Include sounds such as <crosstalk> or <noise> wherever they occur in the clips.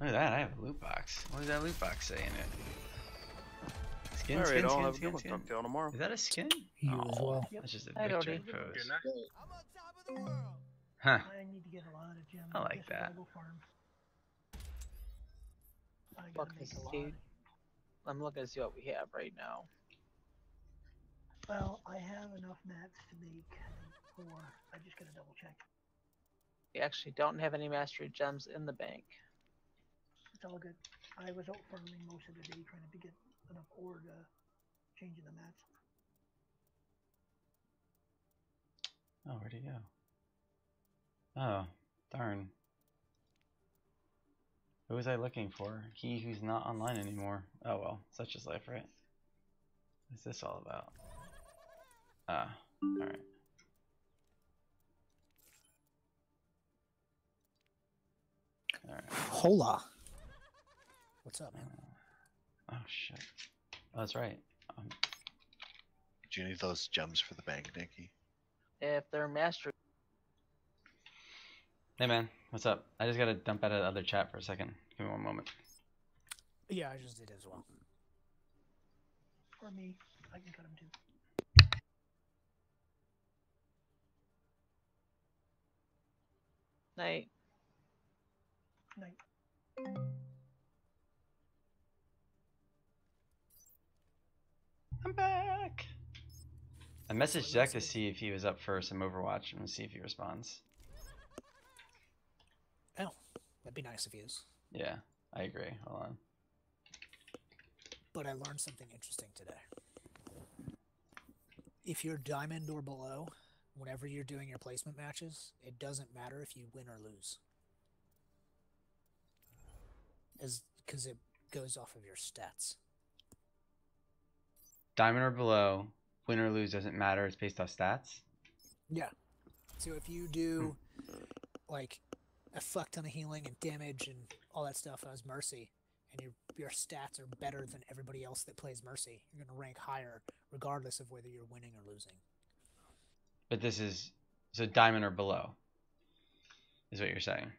Look at that, I have a loot box. What does that loot box say in it? Skin, Alright, skin, I'll skin, have skin, good skin. Talk tomorrow. Is that a skin? You as Oh, well. That's just a Hi, victory pose. I'm of the world. Huh. I need to get a lot of gems. I like guess I gotta that. I Fuck this dude. I'm looking to see what we have right now. Well, I have enough mats to make four. I just gotta double check. We actually don't have any mastery gems in the bank. It's all good. I was out farming most of the day trying to get enough ore to change in the mats. Oh, where'd he go? Oh, darn. Who was I looking for? He who's not online anymore. Oh well, such is life, right? What's this all about? Ah, alright. Alright. Hola. What's up, man? Oh shit. Oh, that's right. Um, Do you need those gems for the bank, Nikki? If they're mastery, hey man, what's up? I just gotta dump out of the other chat for a second. Give me one moment. Yeah, I just did as well. For me, I can cut them too. night. Night. I'm back. I messaged Jack to see if he was up for some Overwatch and see if he responds. Oh, that'd be nice if he is. Yeah, I agree. Hold on. But I learned something interesting today. If you're diamond or below, whenever you're doing your placement matches, it doesn't matter if you win or lose. As because it goes off of your stats. Diamond or below, win or lose doesn't matter. It's based off stats. Yeah. So if you do hmm. like a fuck ton of healing and damage and all that stuff as Mercy, and your your stats are better than everybody else that plays Mercy, you're gonna rank higher regardless of whether you're winning or losing. But this is so diamond or below. Is what you're saying.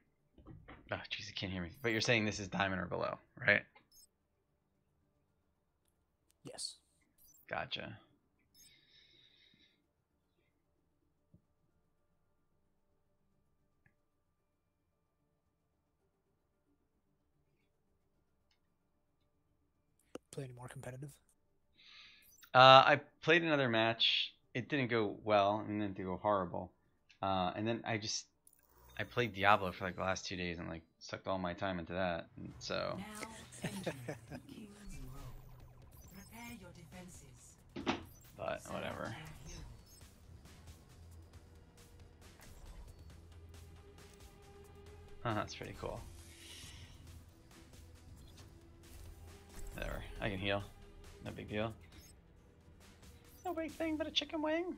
Oh, jeez, I can't hear me. But you're saying this is diamond or below, right? Yes. Gotcha. Play any more competitive? Uh, I played another match. It didn't go well, and then it didn't go horrible. Uh, and then I just I played Diablo for like the last two days and like sucked all my time into that. And so <laughs> but whatever. <laughs> Huh, that's pretty cool. Whatever. I can heal. No big deal. No big thing but a chicken wing.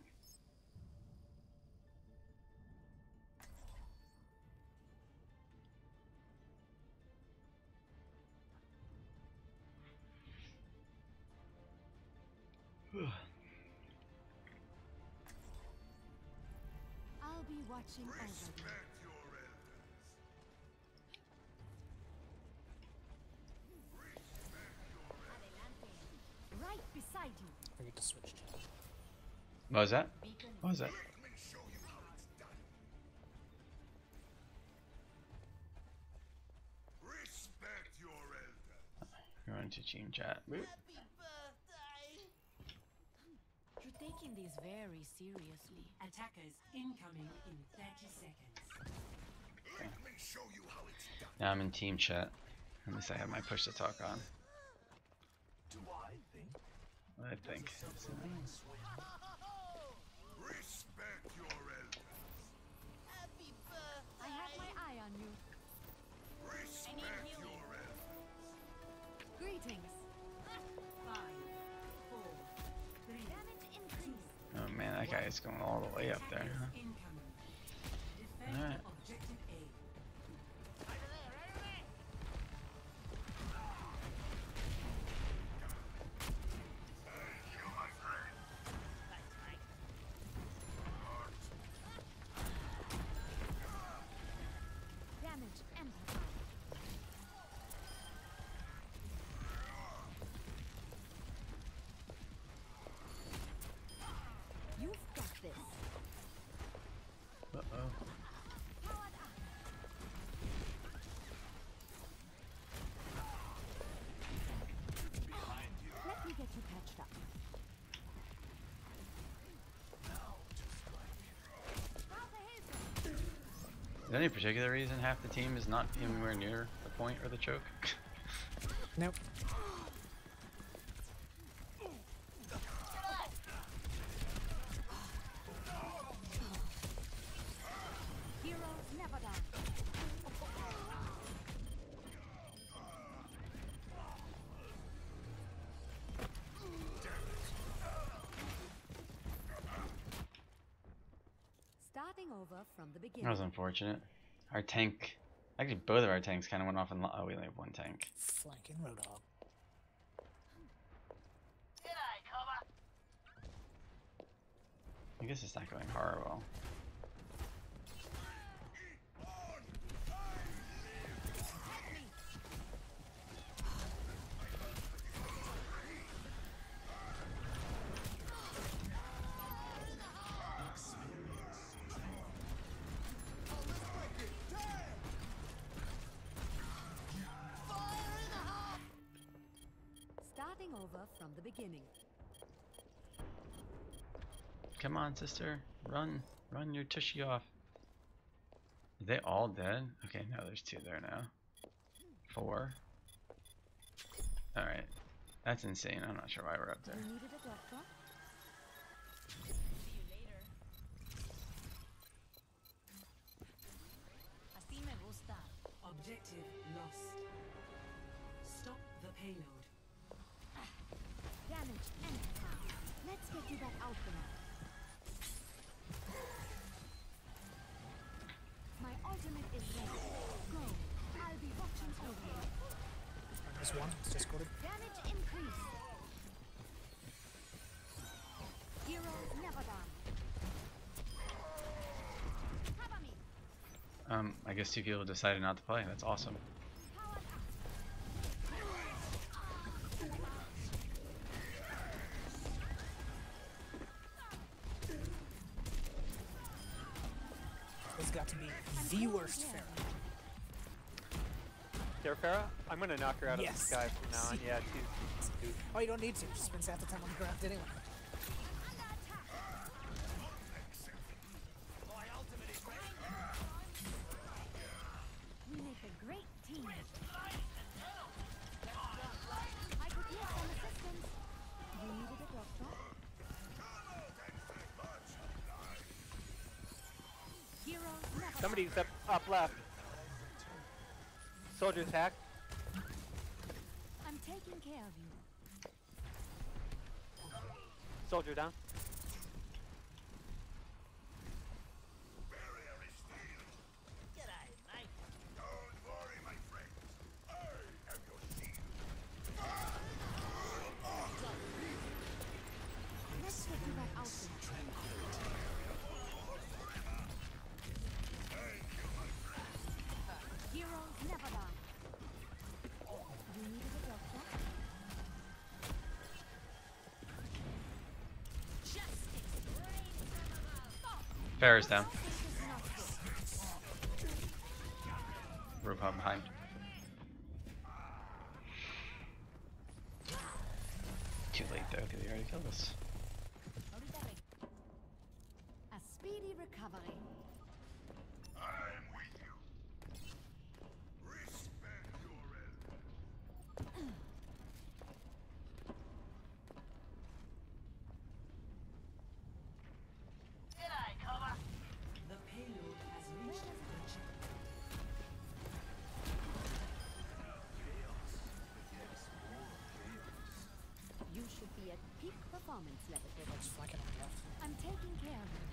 I'll be watching over them. Right beside you. I get to switch to What was that? Beacon What was that? You're going to team chat. Happy birthday. You're taking this very seriously. Attackers incoming in 30 seconds. Now I'm in team chat. At least I have my push to talk on. Do I think? I think. That guy is going all the way up there. Huh? Alright. Is there any particular reason half the team is not anywhere near the point or the choke? Nope. Over from the beginning. that was unfortunate. Our tank, actually both of our tanks kind of went off and oh we only have one tank. Flanking Roadhog. I guess it's not going horrible. On, sister, run, run your tushy off. Are they all dead? Okay, no, there's two there now. Four. All right, that's insane. I'm not sure why we're up there. You needed a doctor? See you later. Así me gusta. Objective lost. Stop the payload. Ah, damage and attack. Let's get you back out ultimate is ready. Go. I'll be watching over you. There's one. It's just quoted. Damage increase. Heroes never die. Um, I guess two people decided not to play. That's awesome. The worst Pharah. There, Pharah? I'm gonna knock her out of the sky from now on. <laughs> Yeah, she's. Oh, you don't need to. She spends half the time on the ground anyway. Hack. I'm taking care of you. Pharah's down. This is not good. Rope behind. Too late though, because he already killed us. A speedy recovery. Should be at peak performance level. Roadhog's flanking on the left. I'm taking care of you.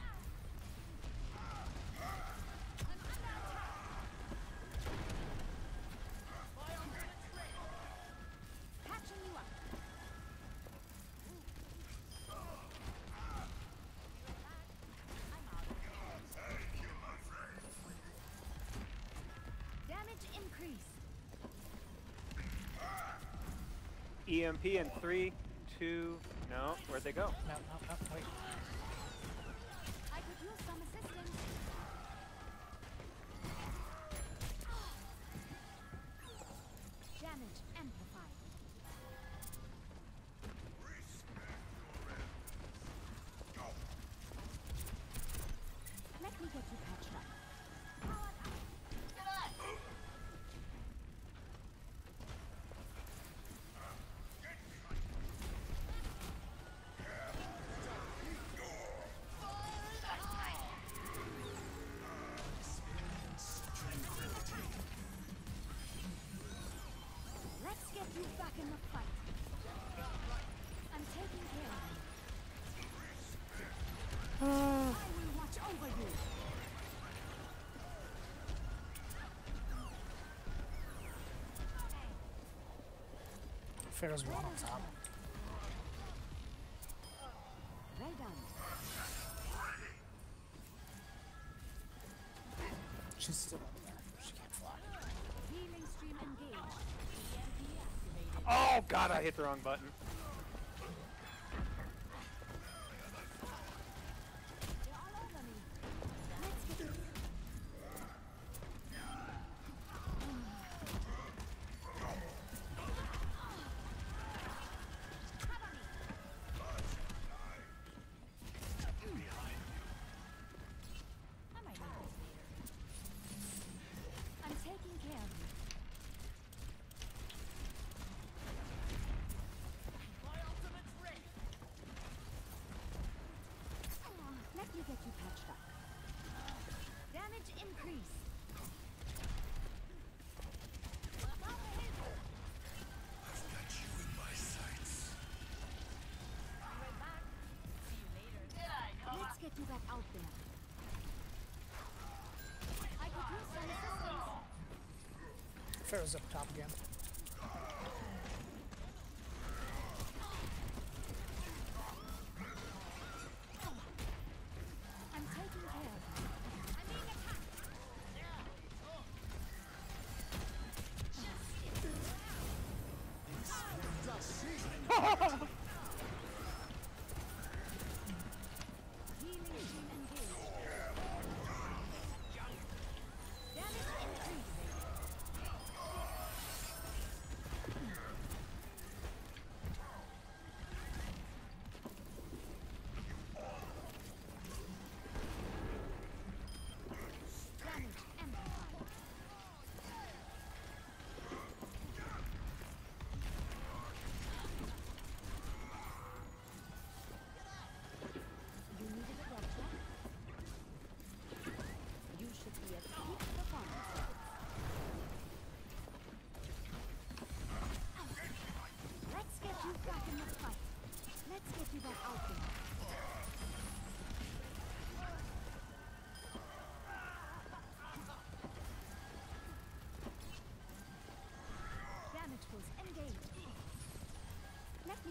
Patching you up. Damage increase. EMP in three, two. No, where'd they go? No, no, no, wait. Pharah's one on top. Well done. She's still over there. She can't fly. Healing stream engaged. Oh god, I hit the wrong button. They're all over me. Let's get I might need this later. I'm taking care of you. Ah, Get you patched up. Damage increase. Let's get you back out there. I could use some assistance. Up top again.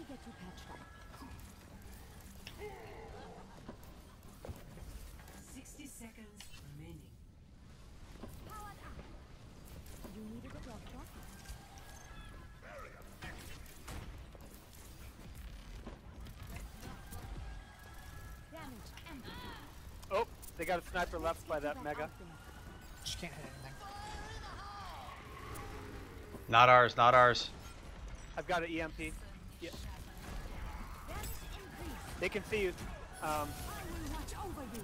Get you patched up. 60 seconds remaining. Powered up. You needed a doctor? Damage amplified. Oh, they got a sniper left by Let's get that you mega. out. She can't hit anything. Not ours, not ours. I've got an EMP. They can see you. Um, you.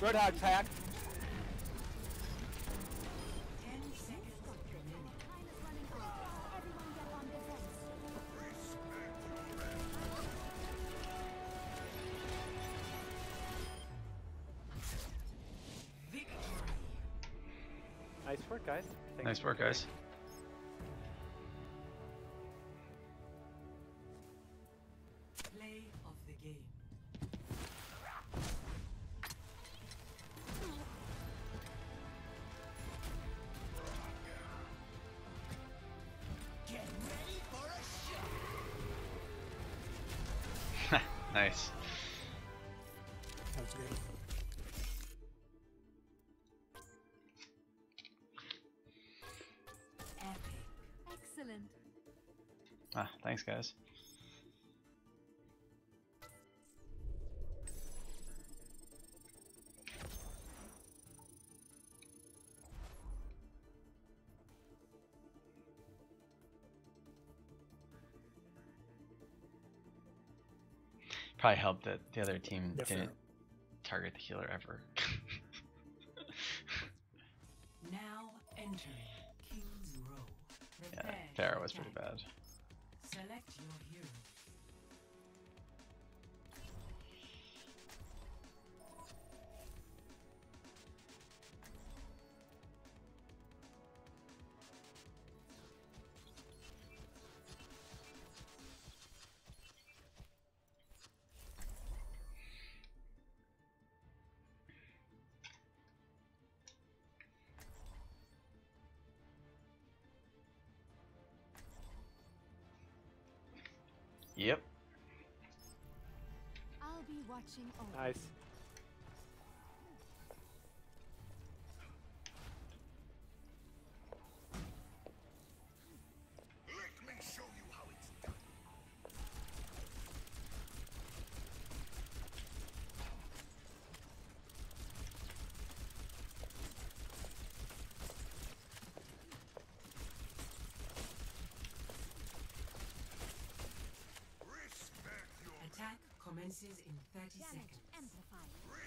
30 seconds Nice work, guys. Thanks, guys. Probably helped that the other team Yeah, didn't target the healer ever. <laughs> Now entering King's Row. yeah, Prepare was pretty attack. bad. Your hero. Be watching over. Nice. Attack commences in 30 Damage seconds. amplified.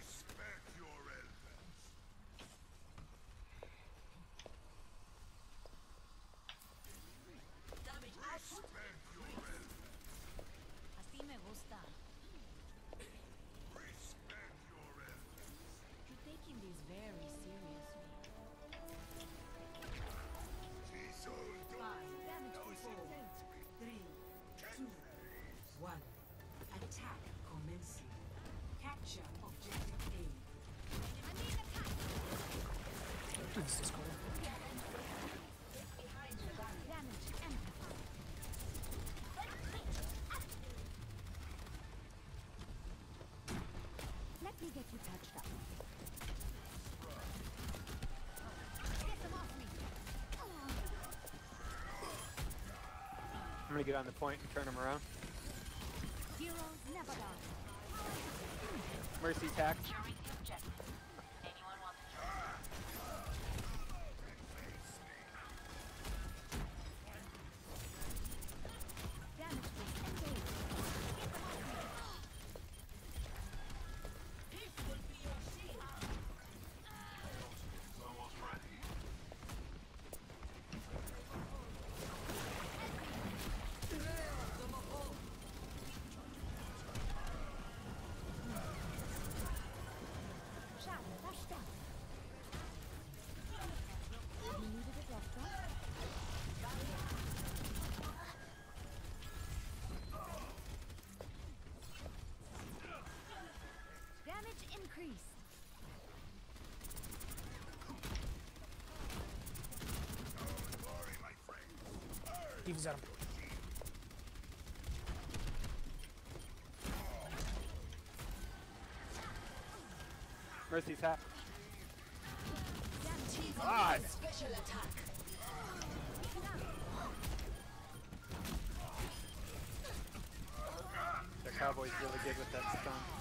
This is cool. Let me get you touched up. Get them off me. I'm gonna get on the point and turn him around. Heroes never die. Mercy tack. Eva's at him. Mercy tack. Damage God. The Cowboys really good with that stun.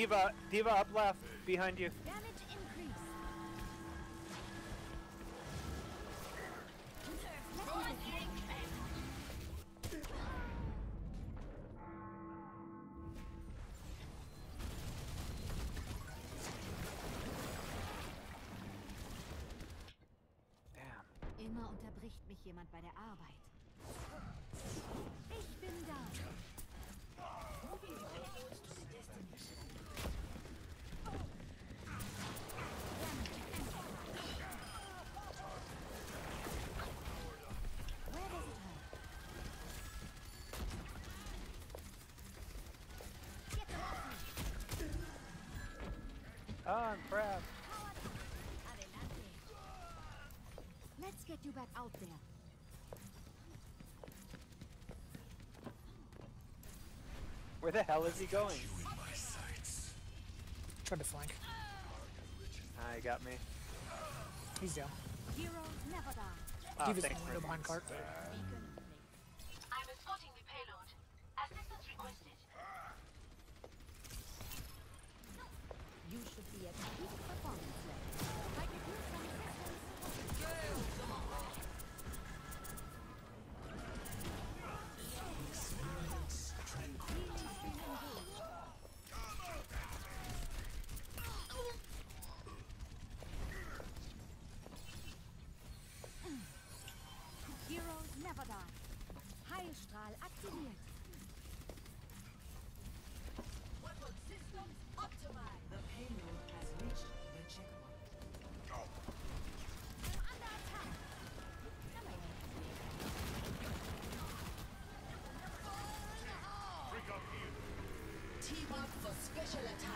D.Va, D.Va up left, behind you. Damage increased. Let me get you. Damn. Immer unterbricht mich jemand bei der Arbeit. Ich bin da. Where does it hurt? Get them off me. Ah, I'm crap. Let's get you back out there. Where the hell is he going? Tried to flank. Ah, he got me. He's down. Heroes never die. Ah, D.Va's in thanks, the window behind cart. Strahlstrahl aktiviert. Weapon systems optimized. The payload has reached the checkpoint. Go. Freak up here. Team up for special attack.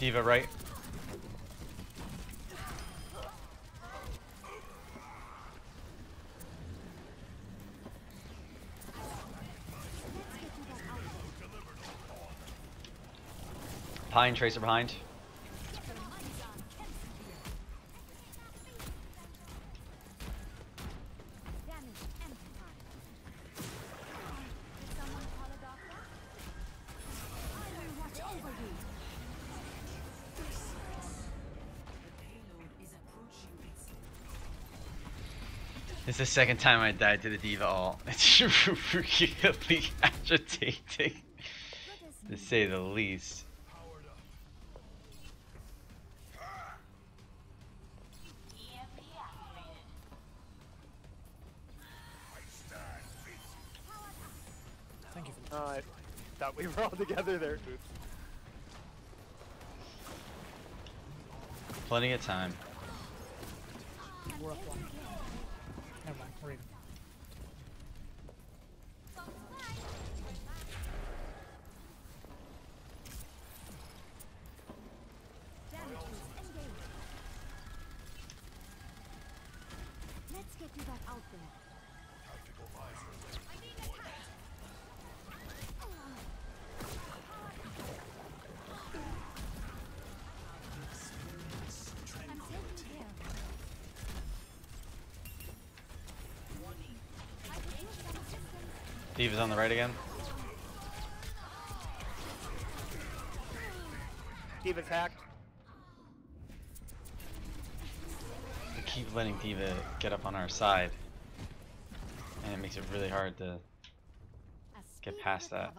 D.Va right. Pine Tracer behind. The second time I died to the D.Va all. <laughs> It's really agitating, to say the least. Thank you for Oh, I thought we were all together there. Oops. Plenty of time. We're up one. Never mind. We're even. Damage boost engaged. Let's get you back out there. I'm taking care. I could use some assistance. D.Va's on the right again. D.Va's hacked. Letting D.Va get up on our side. And it makes it really hard to Get past that.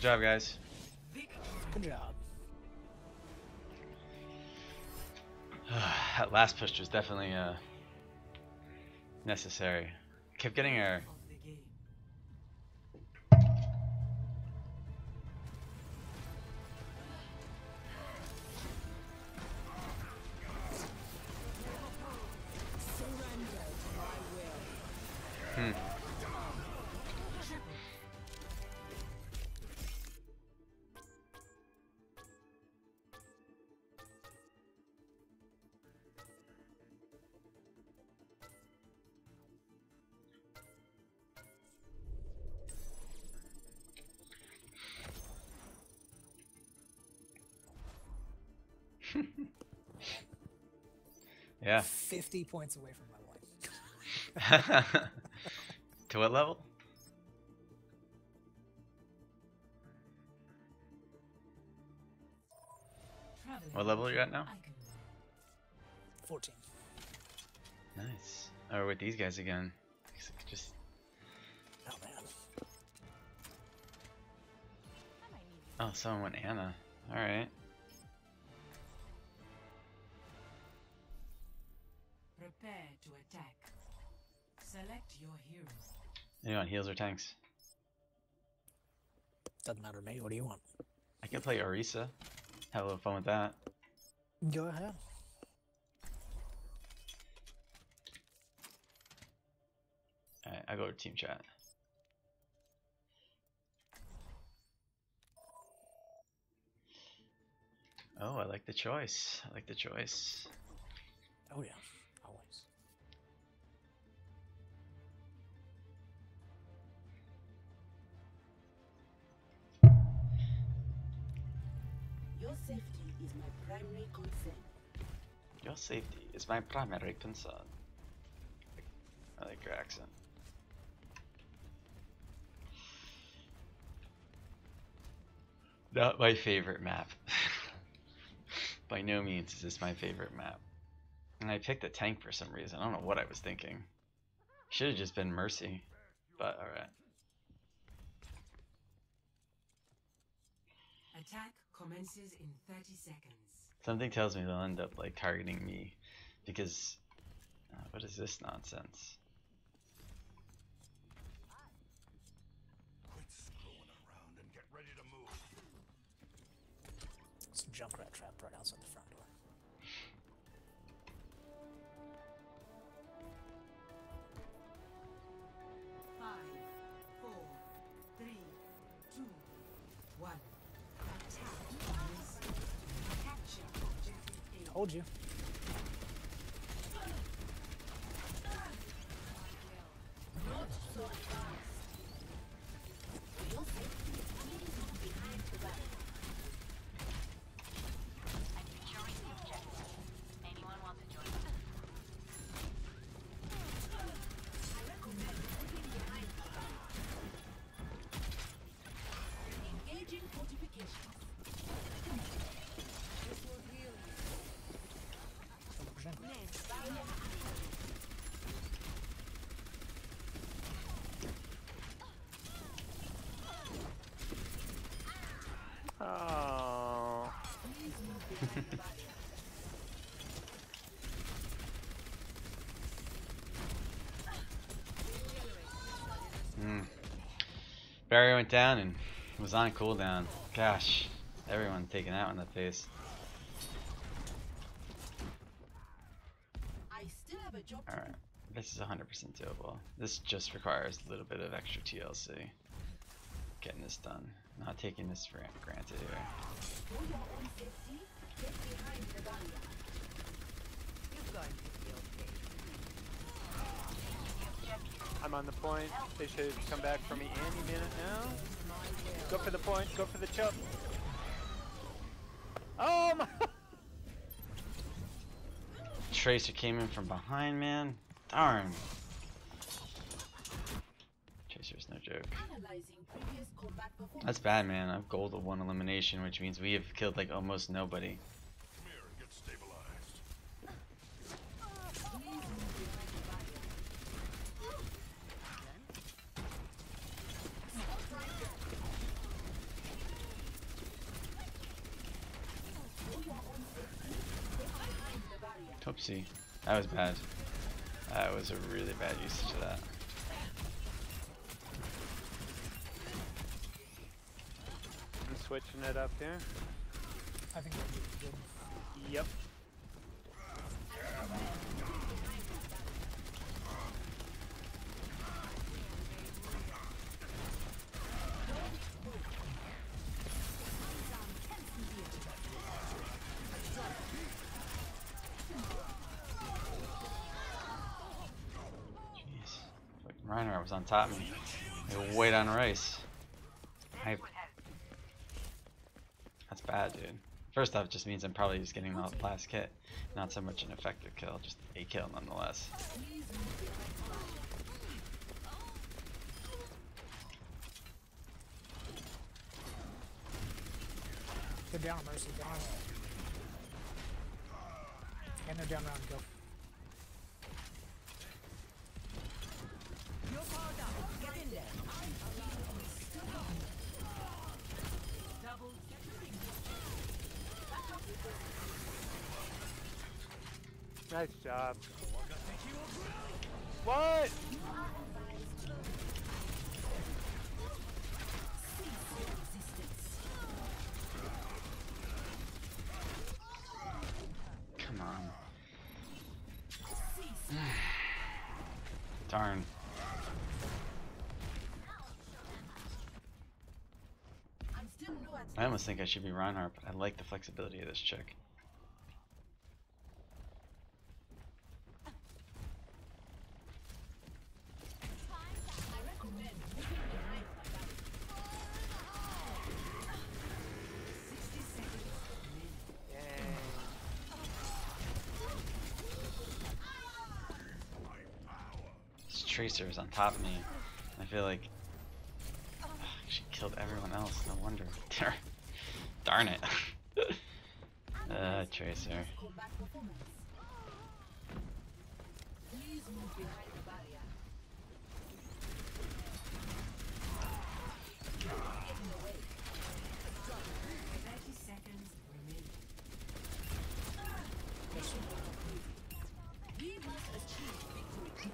Good job, guys. Good job. <sighs> that last push was definitely uh, necessary. Kept getting our <laughs> yeah. 50 points away from my wife. <laughs> <laughs> to what level? What level are you at now? 14. Nice. Or with these guys again. Guess I could Just Oh man. I might need oh, someone went Ana. All right. Anyone heals or tanks? Doesn't matter to me. What do you want? I can play Orisa. Have a little fun with that. Go ahead. Alright, I'll go to team chat. Oh, I like the choice. I like the choice. Oh yeah. Safety is my primary concern. Your safety is my primary concern. I like your accent. Not my favorite map. <laughs> By no means is this my favorite map. And I picked a tank for some reason. I don't know what I was thinking. Should have just been Mercy. But alright. Attack commences in 30 seconds. Something tells me they'll end up like targeting me because uh, what is this nonsense? Some Junkrat trapped right outside the Told you. I'm securing the objective. Anyone want to join? Engaging fortifications. This will heal you. 100%. Oh. Hmm. Barry went down and was on cooldown. Gosh, everyone taken out in the face. I still have a job to Alright, this is 100% doable. This just requires a little bit of extra TLC. Getting this done. Not taking this for granted here. do. For your own safety, get behind the barrier. You're going to be okay. I'm on the point. They should come back for me any minute now. Go for the point. Go for the chop. Oh my! <laughs> Tracer came in from behind, man. Darn. Tracer's no joke. That's bad, man. I've gold of one elimination, which means we have killed like almost nobody. Oopsie. That was bad. That was a really bad usage of that. I'm switching it up here. I think that'd be good. Yep. Jeez. Was on top of me. Like, Wait on rice. I... That's bad, dude. First off, just means I'm probably just getting the last hit, not so much an effective kill, just a kill nonetheless. Go down, Mercy. Down. And they're down round. Go. Job. What? Come on. <sighs> Darn. I almost think I should be Reinhardt, but I like the flexibility of this chick. Tracer is on top of me. I feel like she killed everyone else. No wonder. <laughs> Darn it. <laughs> uh, Tracer. combat performance. Please move behind the barrier. Get in the way. Thirty seconds remaining. We must achieve victory.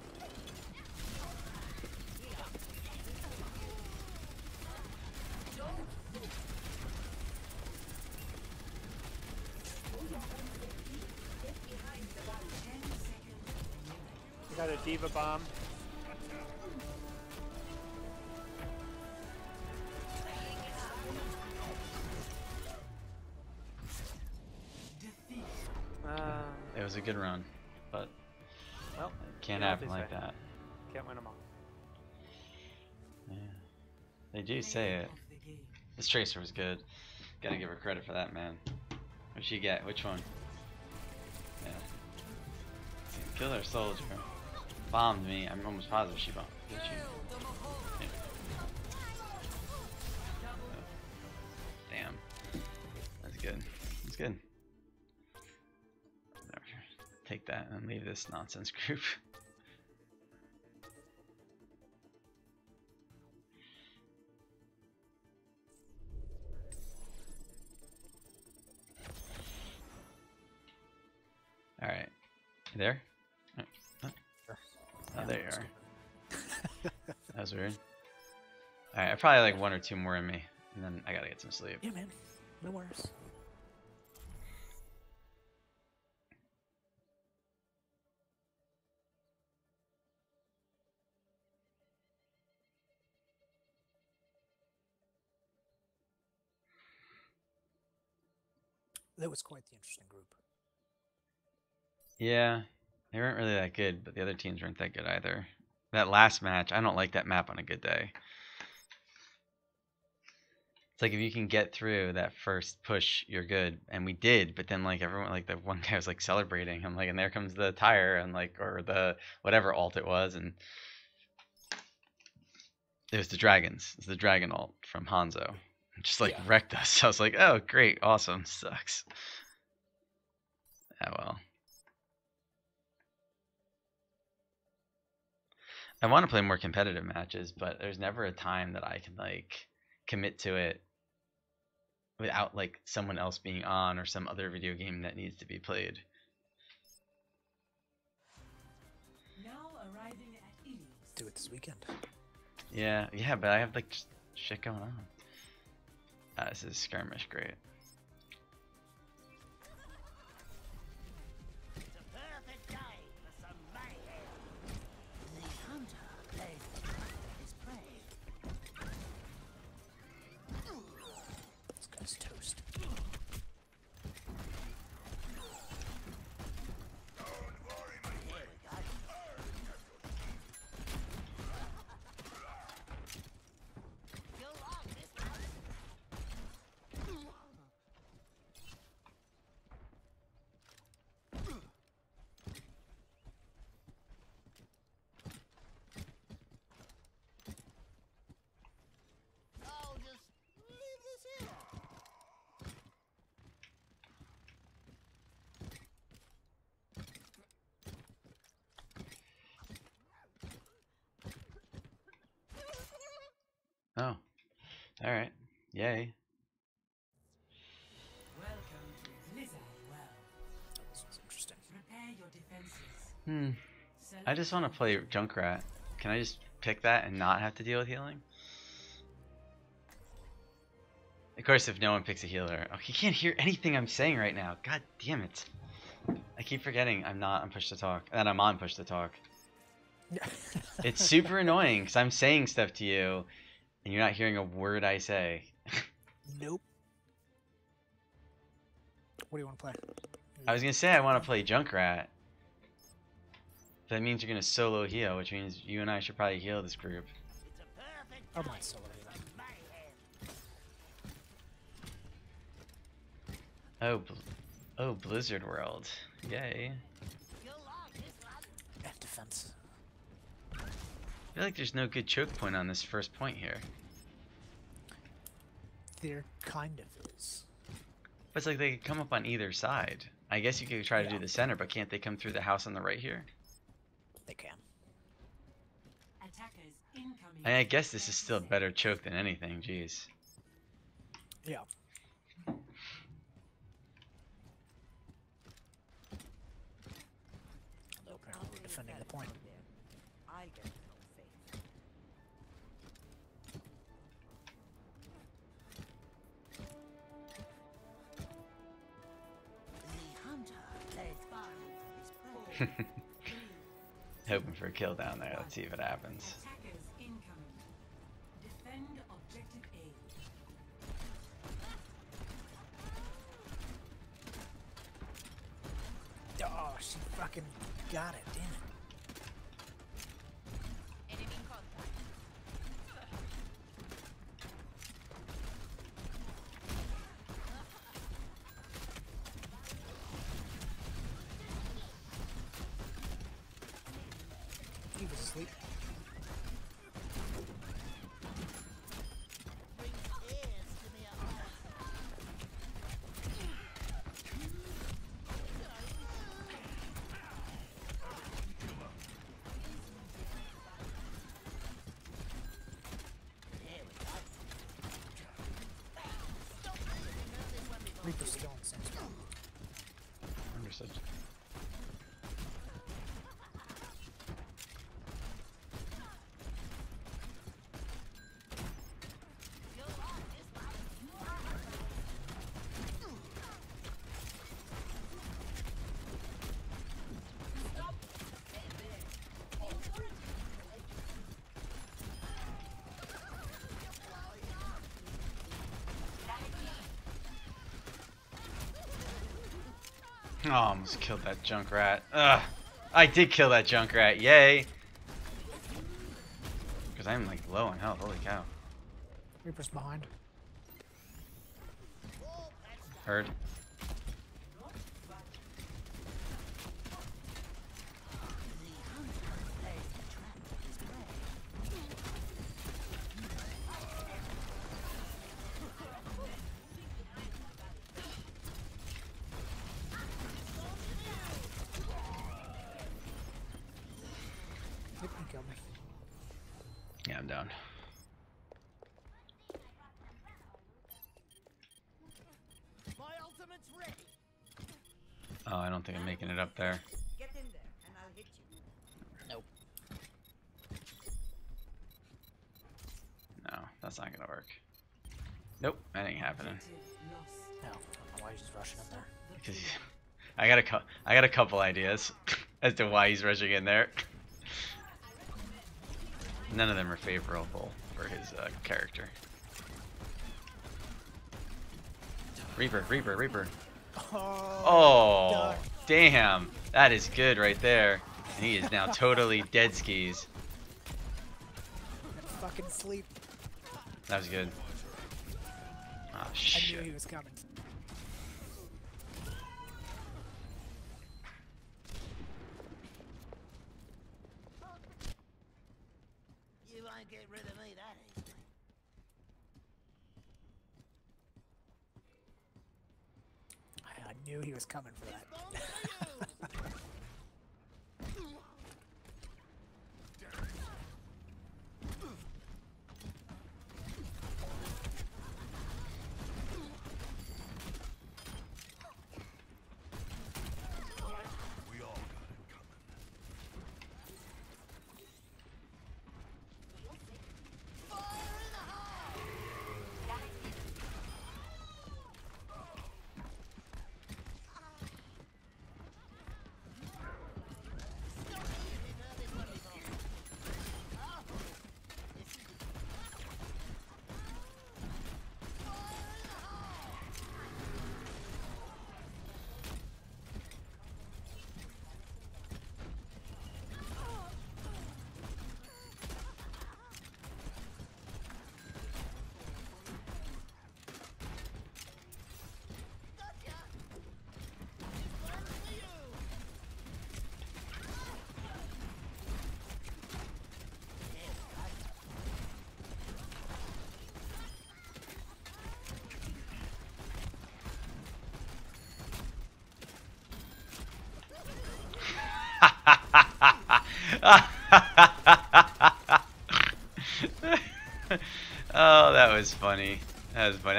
We got a D.Va bomb. Um, It was a good run, but well, it can't you know what happen like say. that. Can't win them all. Yeah. They do say it. Of the game. This Tracer was good. Gotta give her credit for that, man. What'd she get? Which one? Yeah. Killer Soldier. Bombed me. I'm almost positive she bombed. Did she? Yeah. Oh. Damn. That's good. That's good. Take that and leave this nonsense group. <laughs> Alright. There? Oh, there you <laughs> are. That was weird. Alright, I probably like one or two more in me, and then I gotta get some sleep. Yeah, man. No worries. That was quite the interesting group. Yeah, they weren't really that good, but the other teams weren't that good either. That last match, I don't like that map on a good day. It's like if you can get through that first push, you're good, and we did. But then like everyone, like the one <laughs> guy was like celebrating. I'm like, and there comes the tire, and like or the whatever alt it was, and it was the dragons. It's the dragon alt from Hanzo. It Just like Yeah. wrecked us. <laughs> I was like, oh great, awesome, sucks. Ah well. I want to play more competitive matches, but there's never a time that I can like commit to it without like someone else being on or some other video game that needs to be played. Now arriving at. Do it this weekend. Yeah, yeah, but I have like just shit going on. Ah, this is skirmish, great. Just want to play Junkrat. Can I just pick that and not have to deal with healing? Of course, if no one picks a healer. Oh, he can't hear anything I'm saying right now. God damn it. I keep forgetting I'm not on push to talk. And I'm on push to talk. <laughs> It's super annoying because I'm saying stuff to you and you're not hearing a word I say. Nope. What do you want to play? I was gonna say I want to play Junkrat. That means you're gonna solo heal, which means you and I should probably heal this group. I don't solo. Oh, bl- oh, Blizzard World. Yay. And defense. I feel like there's no good choke point on this first point here. There kind of is. But it's like they could come up on either side. I guess you could try to do the center, but can't they come through the house on the right here? They can. Attackers incoming. I, I guess this is still better choke than anything, jeez. Yeah. Although apparently we're defending the point. <laughs> <laughs> Hoping for a kill down there. Let's see if it happens. Oh, she fucking got it, damn it. Reaper's still in the. Understood. Oh, almost killed that Junkrat. Ugh. I did kill that Junkrat, Yay. Because I'm like low on health. Holy cow. Reaper's behind. Heard. Yep, he killed me. Yeah, I'm down. Oh, I don't think I'm making it up there. Get in there, and I'll hit you. Nope. No, that's not gonna work. Nope, that ain't happening. No, I don't know why he's just rushing up there. Because I got a cou- I got a couple ideas <laughs> as to why he's rushing in there. None of them are favorable for his uh, character. Reaper, Reaper, Reaper. Oh, Oh. Damn. That is good right there. And he is now totally <laughs> dead skis. fucking sleep. That was good. Oh, shit. I knew he was coming. You won't get rid of me that easily. I, I knew he was coming for that.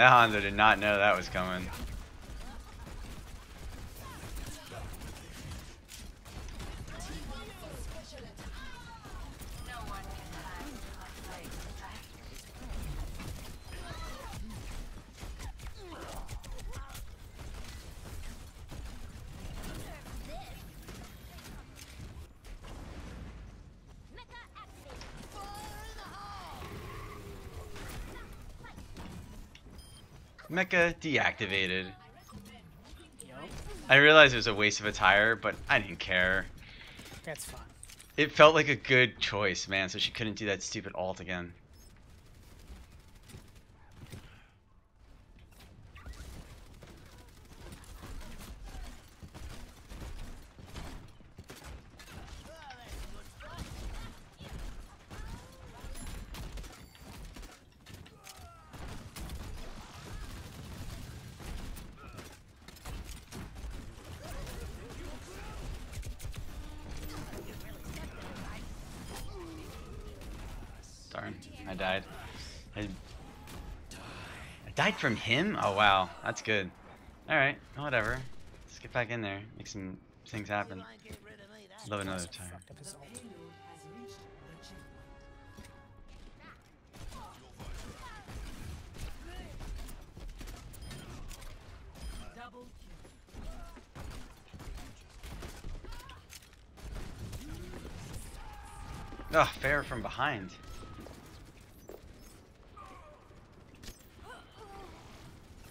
That Hanzo did not know that was coming. Mecha deactivated. I realized it was a waste of a tire, but I didn't care. That's fine. It felt like a good choice, man, so she couldn't do that stupid alt again. Darn, I died. I, From him? Oh wow, that's good. Alright, whatever. Let's get back in there, make some things happen. Love another time. Oh, Pharah from behind.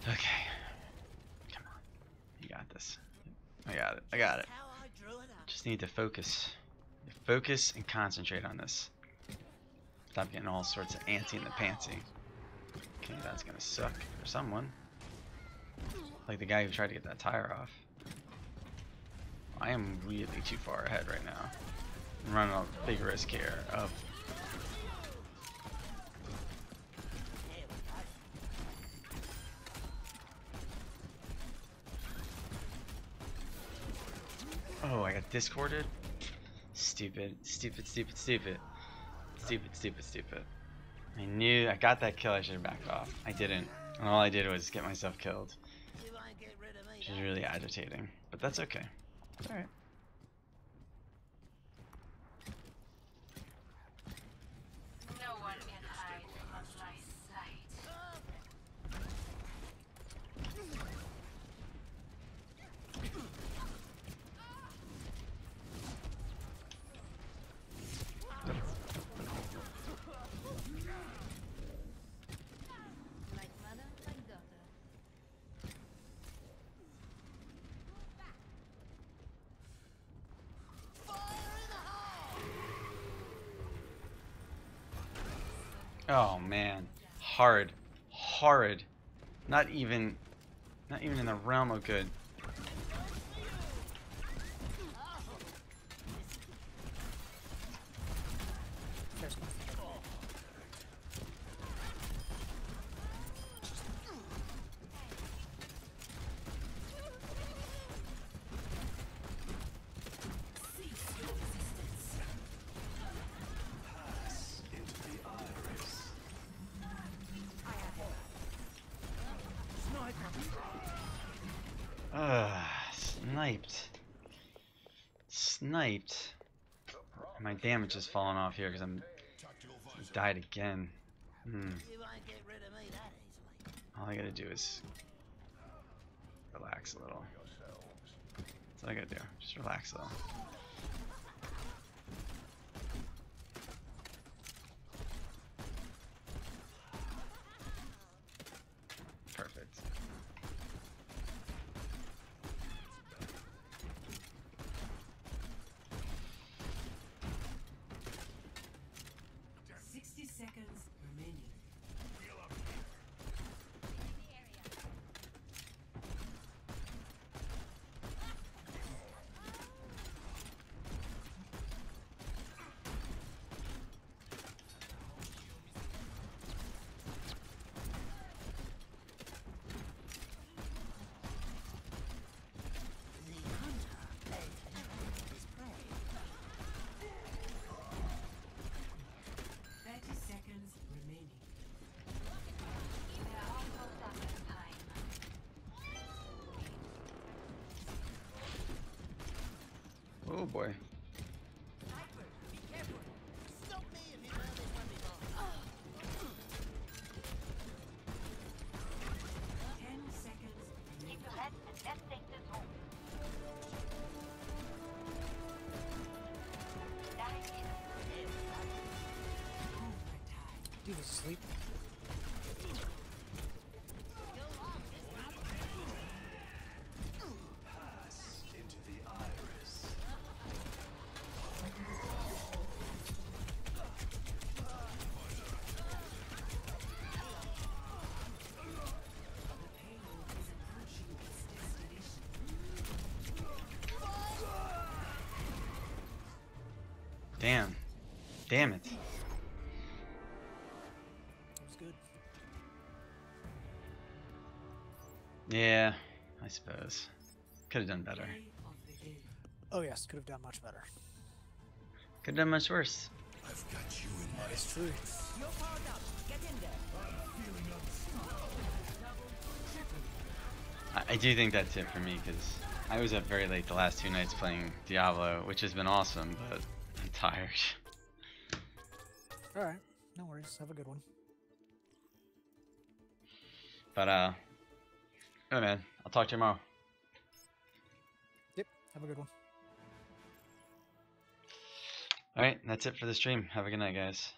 Okay. Come on. You got this. I got it. I got it. Just need to focus. Focus and concentrate on this. Stop getting all sorts of antsy in the pantsy. Okay, that's gonna suck for someone. Like the guy who tried to get that tire off. I am really too far ahead right now. I'm running a big risk here of Oh, I got discorded? Stupid, stupid, stupid, stupid. Stupid, stupid, stupid. I knew I got that kill, I should have backed off. I didn't. And all I did was get myself killed. Which is really agitating. But that's okay. It's alright. No one can hide from my sight. Like mother, like daughter. Oh man. Hard. Horrid. Not even not even in the realm of good. Sniped. Sniped. My damage has fallen off here because I'm died again. Hmm. All I gotta do is relax a little. That's all I gotta do. Just relax a little. Destination. Damn. Damn it. Suppose. Could have done better. Play of the game. Oh yes, could have done much better. Could have done much worse. It's true. I, I do think that's it for me because I was up very late the last two nights playing Diablo, which has been awesome, but I'm tired. All right, no worries. Have a good one. But uh, oh man, I'll talk to you tomorrow. Yep, have a good one. All right, that's it for the stream. Have a good night, guys.